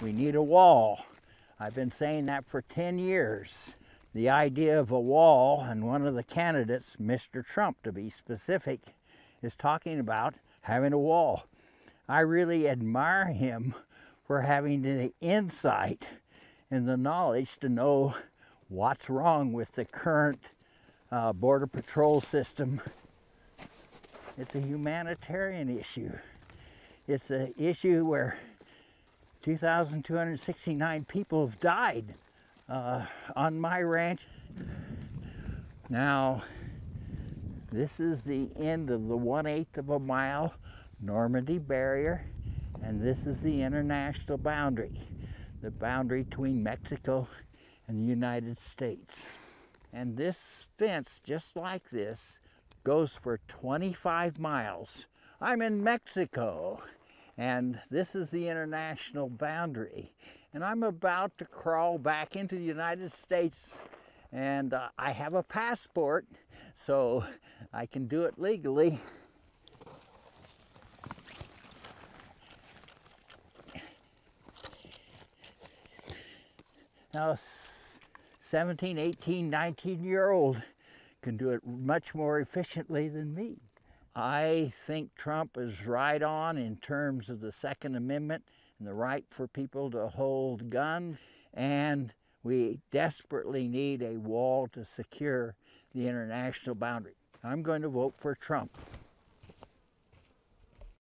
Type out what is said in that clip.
We need a wall. I've been saying that for 10 years. The idea of a wall, and one of the candidates, Mr. Trump to be specific, is talking about having a wall. I really admire him for having the insight and the knowledge to know what's wrong with the current uh, Border Patrol system. It's a humanitarian issue. It's an issue where 2,269 people have died uh, on my ranch. Now, this is the end of the one-eighth of a mile Normandy barrier, and this is the international boundary, the boundary between Mexico and the United States. And this fence, just like this, goes for 25 miles. I'm in Mexico, and this is the international boundary. And I'm about to crawl back into the United States, and uh, I have a passport, so I can do it legally. Now, 17, 18, 19 year old can do it much more efficiently than me. I think Trump is right on in terms of the Second Amendment and the right for people to hold guns, and we desperately need a wall to secure the international boundary. I'm going to vote for Trump.